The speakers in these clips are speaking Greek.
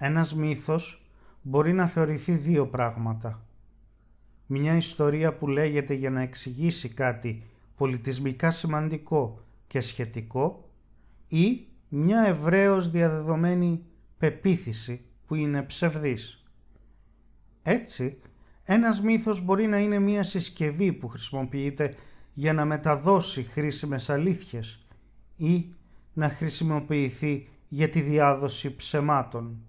Ένας μύθος μπορεί να θεωρηθεί δύο πράγματα. Μια ιστορία που λέγεται για να εξηγήσει κάτι πολιτισμικά σημαντικό και σχετικό ή μια ευρέως διαδεδομένη πεποίθηση που είναι ψευδής. Έτσι, ένας μύθος μπορεί να είναι μια συσκευή που χρησιμοποιείται για να μεταδώσει χρήσιμες αλήθειες ή να χρησιμοποιηθεί για τη διάδοση ψεμάτων.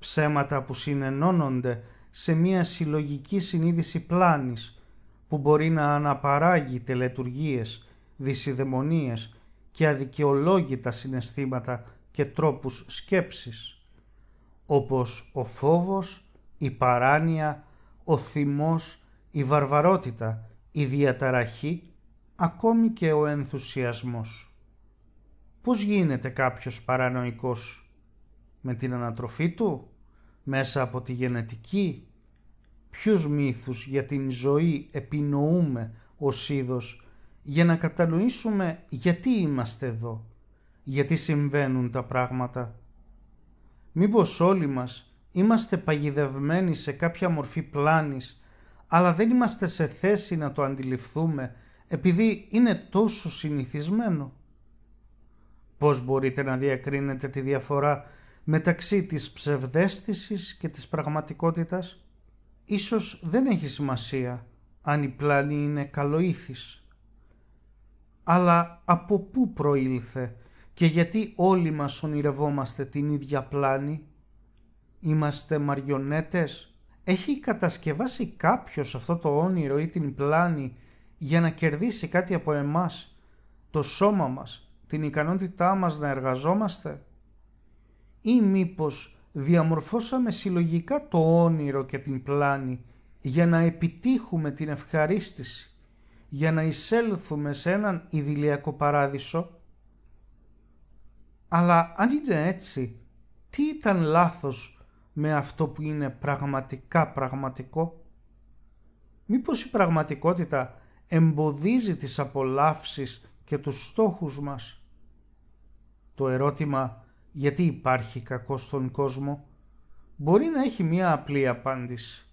Ψέματα που συνενώνονται σε μια συλλογική συνείδηση πλάνης που μπορεί να αναπαράγει τελετουργίες, δυσιδαιμονίες και αδικαιολόγητα συναισθήματα και τρόπους σκέψης, όπως ο φόβος, η παράνοια, ο θυμός, η βαρβαρότητα, η διαταραχή, ακόμη και ο ενθουσιασμός. Πώς γίνεται κάποιος παρανοϊκός με την ανατροφή του, μέσα από τη γενετική, ποιους μύθους για την ζωή επινοούμε ως είδος για να κατανοήσουμε γιατί είμαστε εδώ, γιατί συμβαίνουν τα πράγματα; Μήπως όλοι μας είμαστε παγιδευμένοι σε κάποια μορφή πλάνης, αλλά δεν είμαστε σε θέση να το αντιληφθούμε επειδή είναι τόσο συνηθισμένο; Πώς μπορείτε να διακρίνετε τη διαφορά μεταξύ της ψευδέστησης και της πραγματικότητας. Ίσως δεν έχει σημασία αν η πλάνη είναι καλοήθης. Αλλά από πού προήλθε και γιατί όλοι μας ονειρευόμαστε την ίδια πλάνη; Είμαστε μαριονέτες; Έχει κατασκευάσει κάποιος αυτό το όνειρο ή την πλάνη για να κερδίσει κάτι από εμάς, το σώμα μας, την ικανότητά μας να εργαζόμαστε; Ή μήπως διαμορφώσαμε συλλογικά το όνειρο και την πλάνη για να επιτύχουμε την ευχαρίστηση, για να εισέλθουμε σε έναν ιδηλιακό παράδεισο; Αλλά αν είναι έτσι, τι ήταν λάθος με αυτό που είναι πραγματικά πραγματικό; Μήπως η πραγματικότητα εμποδίζει τις απολαύσεις και τους στόχους μας; Το ερώτημα γιατί υπάρχει κακό στον κόσμο μπορεί να έχει μία απλή απάντηση.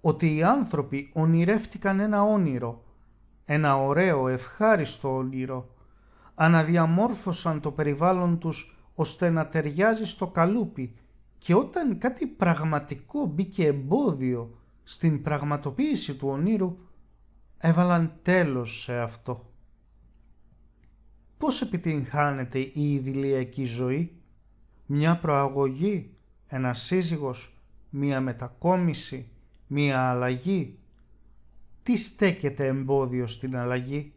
Ότι οι άνθρωποι ονειρεύτηκαν ένα όνειρο, ένα ωραίο ευχάριστο όνειρο, αναδιαμόρφωσαν το περιβάλλον τους ώστε να ταιριάζει στο καλούπι και όταν κάτι πραγματικό μπήκε εμπόδιο στην πραγματοποίηση του ονείρου, έβαλαν τέλος σε αυτό. Πώς επιτυγχάνεται η ιδηλιακή ζωή, μια προαγωγή, ένα σύζυγος, μια μετακόμιση, μια αλλαγή. Τι στέκεται εμπόδιο στην αλλαγή,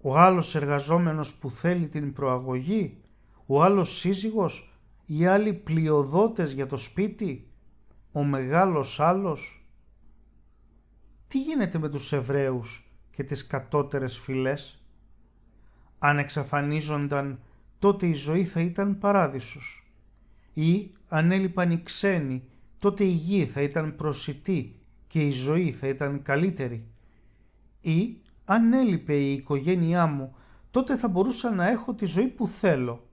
ο άλλος εργαζόμενος που θέλει την προαγωγή, ο άλλος σύζυγος, οι άλλοι πλειοδότες για το σπίτι, ο μεγάλος άλλος. Τι γίνεται με τους Εβραίους και τις κατώτερες φυλές; Αν εξαφανίζονταν τότε η ζωή θα ήταν παράδεισος ή αν έλειπαν οι ξένοι τότε η γη θα ήταν προσιτή και η ζωή θα ήταν καλύτερη ή αν έλειπε η οικογένειά μου τότε θα μπορούσα να έχω τη ζωή που θέλω.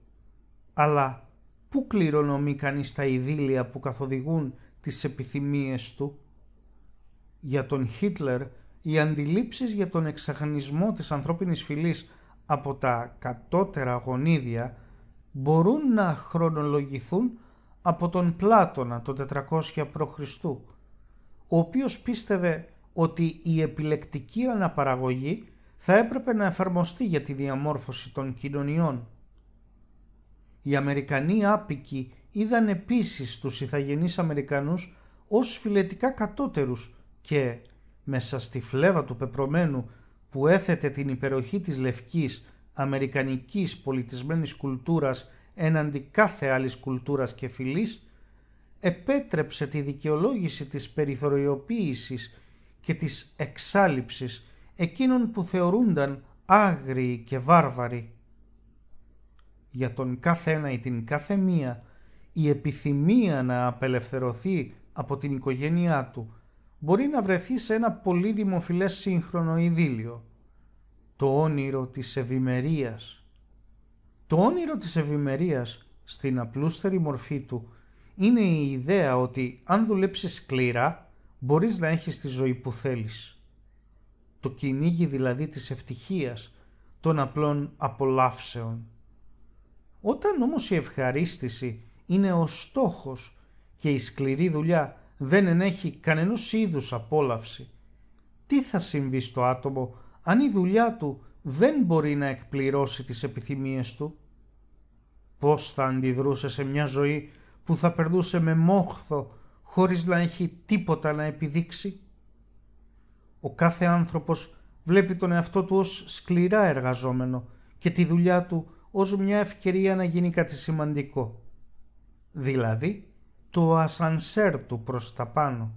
Αλλά πού κληρονομεί κανείς τα ειδήλια που καθοδηγούν τις επιθυμίες του; Για τον Χίτλερ οι αντιλήψεις για τον εξαγνισμό της ανθρώπινης φυλής από τα κατώτερα γονίδια μπορούν να χρονολογηθούν από τον Πλάτωνα το 400 π.Χ. ο οποίος πίστευε ότι η επιλεκτική αναπαραγωγή θα έπρεπε να εφαρμοστεί για τη διαμόρφωση των κοινωνιών. Οι Αμερικανοί άπικοι είδαν επίσης τους Ιθαγενείς Αμερικανούς ως φιλετικά κατώτερους και μέσα στη φλέβα του πεπρωμένου που έθετε την υπεροχή της λευκής αμερικανικής πολιτισμένης κουλτούρας έναντι κάθε άλλης κουλτούρας και φυλής, επέτρεψε τη δικαιολόγηση της περιθωριοποίησης και της εξάλληψης εκείνων που θεωρούνταν άγριοι και βάρβαροι. Για τον κάθε ένα ή την κάθε μία η επιθυμία να απελευθερωθεί από την οικογένειά του μπορεί να βρεθεί σε ένα πολύ δημοφιλές σύγχρονο ειδήλιο. Το όνειρο της ευημερίας. Το όνειρο της ευημερίας στην απλούστερη μορφή του είναι η ιδέα ότι αν δουλέψεις σκληρά μπορείς να έχεις τη ζωή που θέλεις. Το κυνήγι δηλαδή της ευτυχίας, των απλών απολαύσεων. Όταν όμως η ευχαρίστηση είναι ο στόχος και η σκληρή δουλειά δεν ενέχει κανένας είδους απόλαυση, τι θα συμβεί στο άτομο αν η δουλειά του δεν μπορεί να εκπληρώσει τις επιθυμίες του. Πώς θα αντιδρούσε σε μια ζωή που θα περνούσε με μόχθο χωρίς να έχει τίποτα να επιδείξει; Ο κάθε άνθρωπος βλέπει τον εαυτό του ως σκληρά εργαζόμενο και τη δουλειά του ως μια ευκαιρία να γίνει κάτι σημαντικό. Δηλαδή, το ασανσέρ του προς τα πάνω.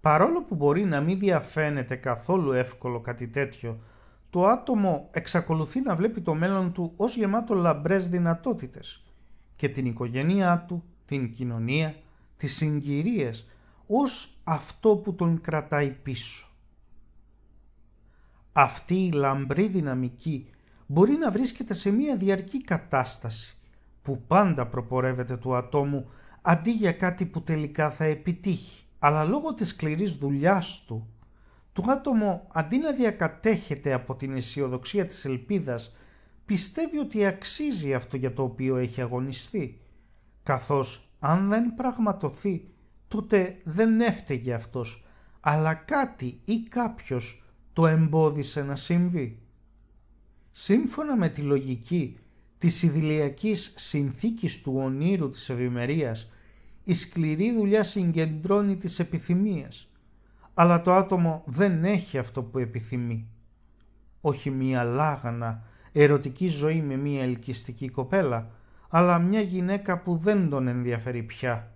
Παρόλο που μπορεί να μην διαφαίνεται καθόλου εύκολο κάτι τέτοιο, το άτομο εξακολουθεί να βλέπει το μέλλον του ως γεμάτο λαμπρές δυνατότητες και την οικογένειά του, την κοινωνία, τις συγκυρίες ως αυτό που τον κρατάει πίσω. Αυτή η λαμπρή δυναμική μπορεί να βρίσκεται σε μια διαρκή κατάσταση που πάντα προπορεύεται του ατόμου αντί για κάτι που τελικά θα επιτύχει. Αλλά λόγω της σκληρής δουλειάς του, το άτομο αντί να διακατέχεται από την αισιοδοξία της ελπίδας, πιστεύει ότι αξίζει αυτό για το οποίο έχει αγωνιστεί, καθώς αν δεν πραγματοθεί, τότε δεν έφταιγε αυτός, αλλά κάτι ή κάποιος το εμπόδισε να συμβεί. Σύμφωνα με τη λογική της ιδηλιακής συνθήκης του ονείρου της ευημερίας, η σκληρή δουλειά συγκεντρώνει τις επιθυμίες, αλλά το άτομο δεν έχει αυτό που επιθυμεί. Όχι μία λάγανα, ερωτική ζωή με μία ελκυστική κοπέλα, αλλά μια γυναίκα που δεν τον ενδιαφέρει πια.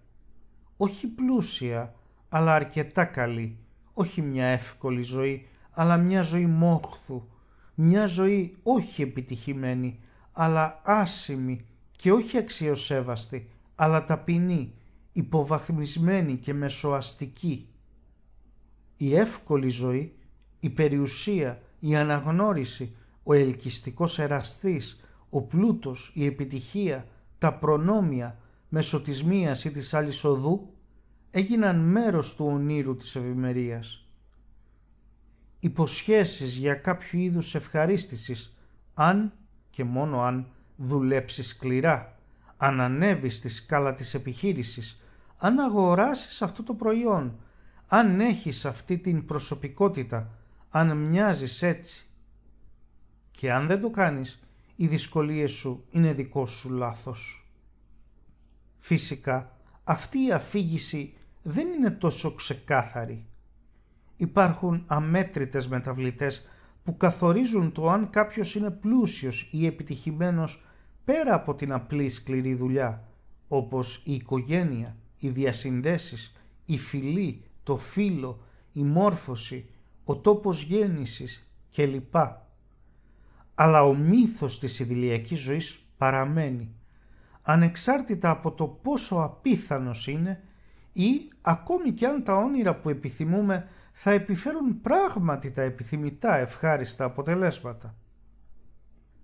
Όχι πλούσια, αλλά αρκετά καλή. Όχι μια εύκολη ζωή, αλλά μια ζωή μόχθου. Μια ζωή όχι επιτυχημένη, αλλά άσημη και όχι αξιοσέβαστη, αλλά ταπεινή, υποβαθμισμένη και μεσοαστική. Η εύκολη ζωή, η περιουσία, η αναγνώριση, ο ελκυστικός εραστής, ο πλούτος, η επιτυχία, τα προνόμια μέσω της μίας ή της άλλης οδού έγιναν μέρος του ονείρου της ευημερίας. Υποσχέσεις για κάποιο είδους ευχαρίστησης, αν και μόνο αν δουλέψεις σκληρά, αν ανέβεις στη σκάλα της επιχείρησης, αν αγοράσεις αυτό το προϊόν, αν έχεις αυτή την προσωπικότητα, αν μοιάζεις έτσι. Και αν δεν το κάνεις, οι δυσκολίες σου είναι δικό σου λάθος. Φυσικά, αυτή η αφήγηση δεν είναι τόσο ξεκάθαρη. Υπάρχουν αμέτρητες μεταβλητές που καθορίζουν το αν κάποιος είναι πλούσιος ή επιτυχημένος πέρα από την απλή σκληρή δουλειά, όπως η οικογένεια, οι διασυνδέσεις, η φιλή, το φίλο, η μόρφωση, ο τόπος γέννησης κλπ αλλά ο μύθος της ιδηλιακής ζωής παραμένει, ανεξάρτητα από το πόσο απίθανος είναι ή ακόμη και αν τα όνειρα που επιθυμούμε θα επιφέρουν πράγματι τα επιθυμητά ευχάριστα αποτελέσματα.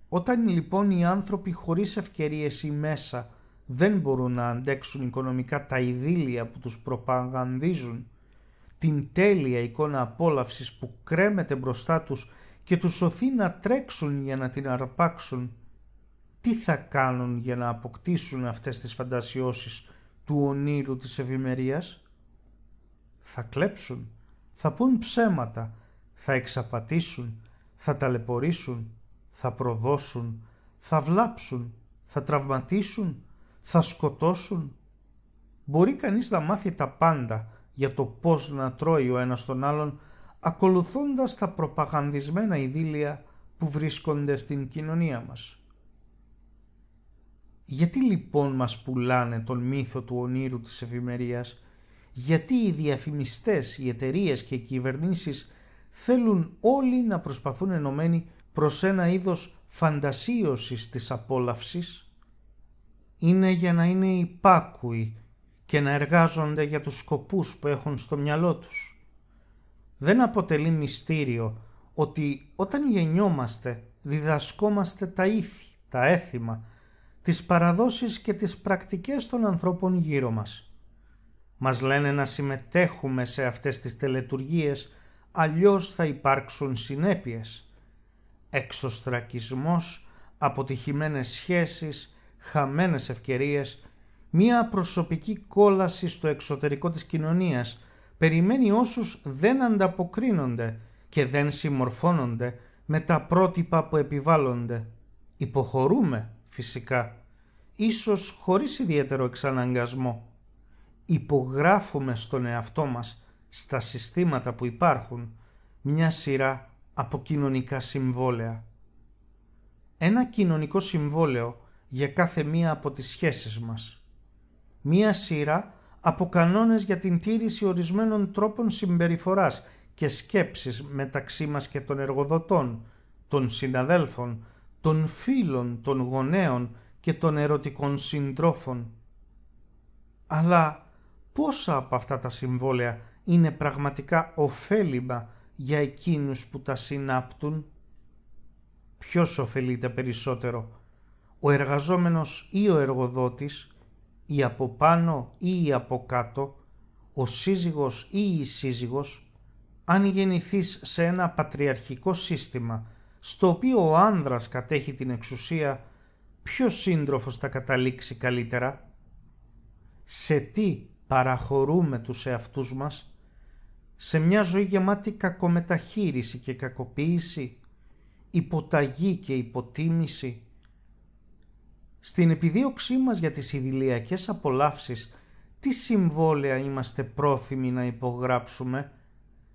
Όταν λοιπόν οι άνθρωποι χωρίς ευκαιρίες ή μέσα δεν μπορούν να αντέξουν οικονομικά τα ειδήλια που τους προπαγανδίζουν, την τέλεια εικόνα απόλαυσης που κρέμεται μπροστά τους και τους σωθεί να τρέξουν για να την αρπάξουν, τι θα κάνουν για να αποκτήσουν αυτές τις φαντασιώσεις του ονείρου της ευημερίας; Θα κλέψουν, θα πούν ψέματα, θα εξαπατήσουν, θα ταλαιπωρήσουν, θα προδώσουν, θα βλάψουν, θα τραυματίσουν, θα σκοτώσουν. Μπορεί κανείς να μάθει τα πάντα για το πώς να τρώει ο ένας τον άλλον ακολουθώντας τα προπαγανδισμένα ειδήλια που βρίσκονται στην κοινωνία μας. Γιατί λοιπόν μας πουλάνε τον μύθο του ονείρου της ευημερία, γιατί οι διαφημιστές, οι εταιρείες και οι κυβερνήσεις θέλουν όλοι να προσπαθούν ενωμένοι προς ένα είδος φαντασίωσης της απόλαυσης, είναι για να είναι υπάκουοι και να εργάζονται για τους σκοπούς που έχουν στο μυαλό τους δεν αποτελεί μυστήριο ότι όταν γεννιόμαστε διδασκόμαστε τα ήθη, τα έθιμα, τις παραδόσεις και τις πρακτικές των ανθρώπων γύρω μας. Μας λένε να συμμετέχουμε σε αυτές τις τελετουργίες, αλλιώς θα υπάρξουν συνέπειες. Εξωστρακισμός, αποτυχημένες σχέσεις, χαμένες ευκαιρίες, μία προσωπική κόλαση στο εξωτερικό της κοινωνίας περιμένει όσους δεν ανταποκρίνονται και δεν συμμορφώνονται με τα πρότυπα που επιβάλλονται. Υποχωρούμε φυσικά, ίσως χωρίς ιδιαίτερο εξαναγκασμό. Υπογράφουμε στον εαυτό μας, στα συστήματα που υπάρχουν, μια σειρά από κοινωνικά συμβόλαια. Ένα κοινωνικό συμβόλαιο για κάθε μία από τις σχέσεις μας. Μία σειρά από κανόνες για την τήρηση ορισμένων τρόπων συμπεριφοράς και σκέψεις μεταξύ μας και των εργοδοτών, των συναδέλφων, των φίλων, των γονέων και των ερωτικών συντρόφων. Αλλά πόσα από αυτά τα συμβόλαια είναι πραγματικά ωφέλιμα για εκείνους που τα συνάπτουν; Ποιος ωφελείται περισσότερο, ο εργαζόμενος ή ο εργοδότης, ή από πάνω ή η από κάτω, ο σύζυγος ή η σύζυγος, αν γεννηθείς σε ένα πατριαρχικό σύστημα στο οποίο ο άνδρας κατέχει την εξουσία, ποιος σύντροφος θα καταλήξει καλύτερα; Σε τι παραχωρούμε τους εαυτούς μας, σε μια ζωή γεμάτη κακομεταχείριση και κακοποίηση, υποταγή και υποτίμηση; Στην επιδίωξή μας για τις ιδηλιακές απολαύσεις, τι συμβόλαια είμαστε πρόθυμοι να υπογράψουμε,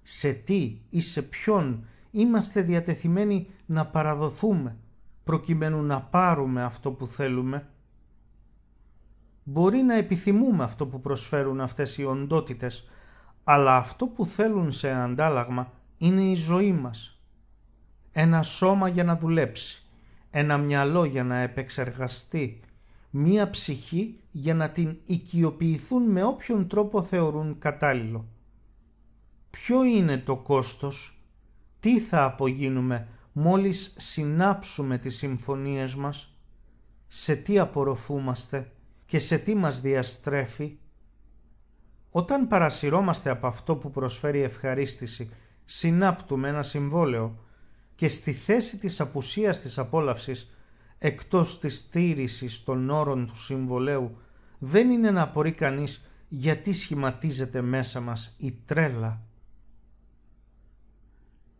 σε τι ή σε ποιον είμαστε διατεθειμένοι να παραδοθούμε προκειμένου να πάρουμε αυτό που θέλουμε; Μπορεί να επιθυμούμε αυτό που προσφέρουν αυτές οι οντότητες, αλλά αυτό που θέλουν σε αντάλλαγμα είναι η ζωή μας. Ένα σώμα για να δουλέψει, ένα μυαλό για να επεξεργαστεί, μία ψυχή για να την οικειοποιηθούν με όποιον τρόπο θεωρούν κατάλληλο. Ποιο είναι το κόστος, τι θα απογίνουμε μόλις συνάψουμε τις συμφωνίες μας, σε τι απορροφούμαστε και σε τι μας διαστρέφει; Όταν παρασυρώμαστε από αυτό που προσφέρει ευχαρίστηση, συνάπτουμε ένα συμβόλαιο και στη θέση της απουσίας της απόλαυσης, εκτός της στήρησης των όρων του συμβολέου, δεν είναι να απορεί κανείς γιατί σχηματίζεται μέσα μας η τρέλα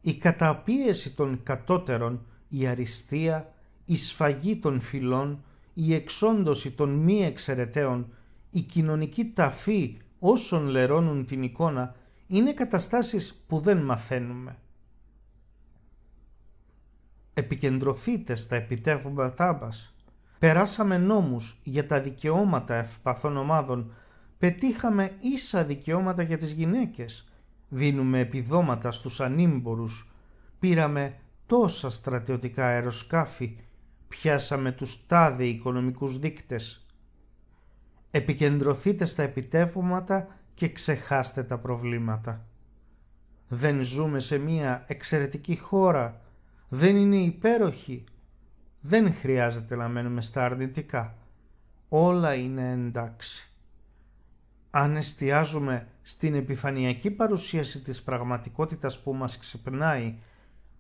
η καταπίεση των κατώτερων, η αριστεία, η σφαγή των φυλών, η εξόντωση των μη εξαιρεταίων, η κοινωνική ταφή όσων λερώνουν την εικόνα είναι καταστάσεις που δεν μαθαίνουμε. Επικεντρωθείτε στα επιτεύγματά μας. Περάσαμε νόμους για τα δικαιώματα ευπαθών ομάδων, πετύχαμε ίσα δικαιώματα για τις γυναίκες, δίνουμε επιδόματα στους ανήμπορους, πήραμε τόσα στρατιωτικά αεροσκάφη, πιάσαμε τους τάδε οικονομικούς δείκτες. Επικεντρωθείτε στα επιτεύγματα και ξεχάστε τα προβλήματα. Δεν ζούμε σε μια εξαιρετική χώρα, δεν είναι υπέροχη, δεν χρειάζεται να μένουμε στα αρνητικά. Όλα είναι εντάξει. Αν εστιάζουμε στην επιφανειακή παρουσίαση της πραγματικότητας που μας ξεπνάει,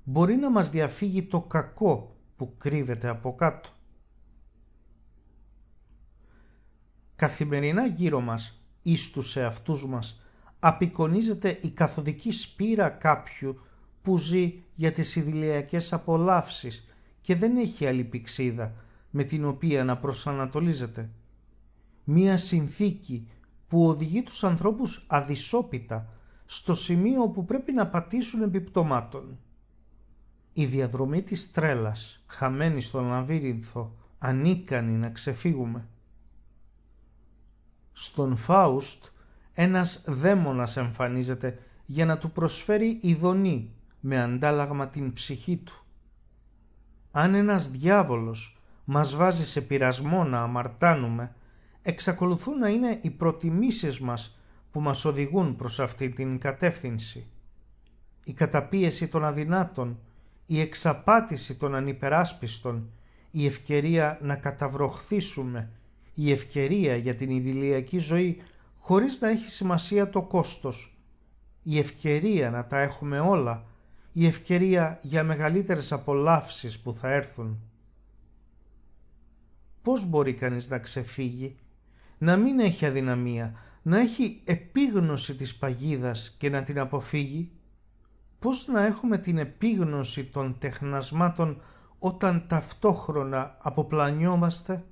μπορεί να μας διαφύγει το κακό που κρύβεται από κάτω. Καθημερινά γύρω μας ή στους εαυτούς μας απεικονίζεται η καθοδική σπήρα κάποιου που ζει για τις ιδηλιακές απολαύσεις και δεν έχει άλλη πηξίδα με την οποία να προσανατολίζεται. Μία συνθήκη που οδηγεί τους ανθρώπους αδυσόπιτα στο σημείο που πρέπει να πατήσουν επιπτωμάτων. Η διαδρομή της τρέλας, χαμένη στον λαβύρινθο, ανίκανη να ξεφύγουμε. Στον Φάουστ ένας δαίμονας εμφανίζεται για να του προσφέρει ειδονή με αντάλλαγμα την ψυχή του. Αν ένας διάβολος μας βάζει σε πειρασμό να αμαρτάνουμε, εξακολουθούν να είναι οι προτιμήσεις μας που μας οδηγούν προς αυτή την κατεύθυνση. Η καταπίεση των αδυνάτων, η εξαπάτηση των ανυπεράσπιστων, η ευκαιρία να καταβροχθήσουμε, η ευκαιρία για την ιδηλιακή ζωή χωρίς να έχει σημασία το κόστος, η ευκαιρία να τα έχουμε όλα, η ευκαιρία για μεγαλύτερες απολαύσεις που θα έρθουν. Πώς μπορεί κανείς να ξεφύγει, να μην έχει αδυναμία, να έχει επίγνωση της παγίδας και να την αποφύγει; Πώς να έχουμε την επίγνωση των τεχνασμάτων όταν ταυτόχρονα αποπλανιόμαστε;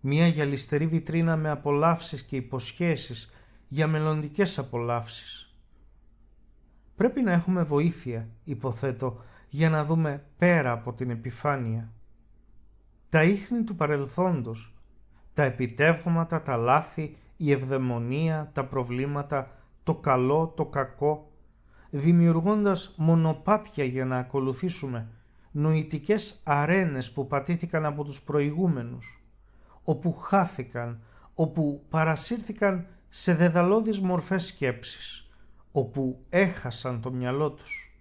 Μία γυαλιστερή βιτρίνα με απολαύσεις και υποσχέσεις για μελλοντικές απολαύσεις. Πρέπει να έχουμε βοήθεια, υποθέτω, για να δούμε πέρα από την επιφάνεια. Τα ίχνη του παρελθόντος, τα επιτεύγματα, τα λάθη, η ευδαιμονία, τα προβλήματα, το καλό, το κακό, δημιουργώντας μονοπάτια για να ακολουθήσουμε, νοητικές αρένες που πατήθηκαν από τους προηγούμενους, όπου χάθηκαν, όπου παρασύρθηκαν σε δεδαλώδεις μορφές σκέψης, όπου έχασαν το μυαλό τους.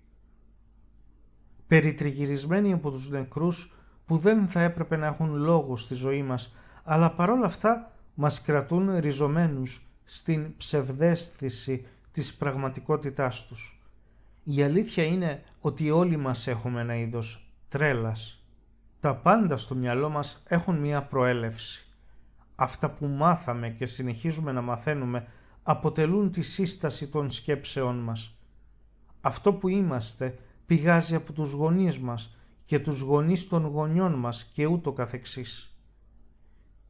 Περιτριγυρισμένοι από τους νεκρούς που δεν θα έπρεπε να έχουν λόγο στη ζωή μας, αλλά παρόλα αυτά μας κρατούν ριζωμένους στην ψευδέστηση της πραγματικότητάς τους. Η αλήθεια είναι ότι όλοι μας έχουμε ένα είδος τρέλας. Τα πάντα στο μυαλό μας έχουν μία προέλευση. Αυτά που μάθαμε και συνεχίζουμε να μαθαίνουμε αποτελούν τη σύσταση των σκέψεών μας. Αυτό που είμαστε πηγάζει από τους γονείς μας και τους γονείς των γονιών μας και ούτω καθεξής.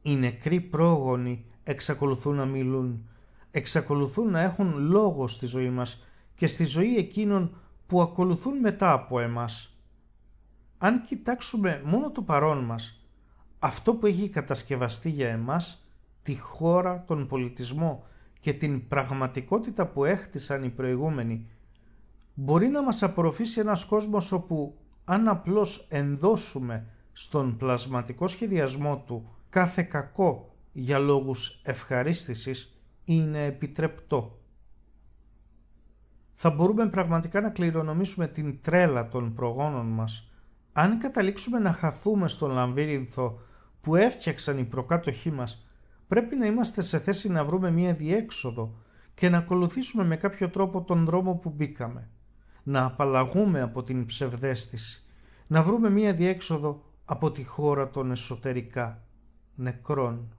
Οι νεκροί πρόγονοι εξακολουθούν να μιλούν, εξακολουθούν να έχουν λόγο στη ζωή μας και στη ζωή εκείνων που ακολουθούν μετά από εμάς. Αν κοιτάξουμε μόνο το παρόν μας, αυτό που έχει κατασκευαστεί για εμάς, τη χώρα, τον πολιτισμό και την πραγματικότητα που έχτισαν οι προηγούμενοι, μπορεί να μας απορροφήσει ένας κόσμος όπου αν απλώς ενδώσουμε στον πλασματικό σχεδιασμό του κάθε κακό για λόγους ευχαρίστησης είναι επιτρεπτό. Θα μπορούμε πραγματικά να κληρονομήσουμε την τρέλα των προγόνων μας αν καταλήξουμε να χαθούμε στον λαμβύρινθο που έφτιαξαν οι προκάτοχοί μας πρέπει να είμαστε σε θέση να βρούμε μία διέξοδο και να ακολουθήσουμε με κάποιο τρόπο τον δρόμο που μπήκαμε. Να απαλλαγούμε από την ψευδέστηση. Να βρούμε μία διέξοδο από τη χώρα των εσωτερικά νεκρών.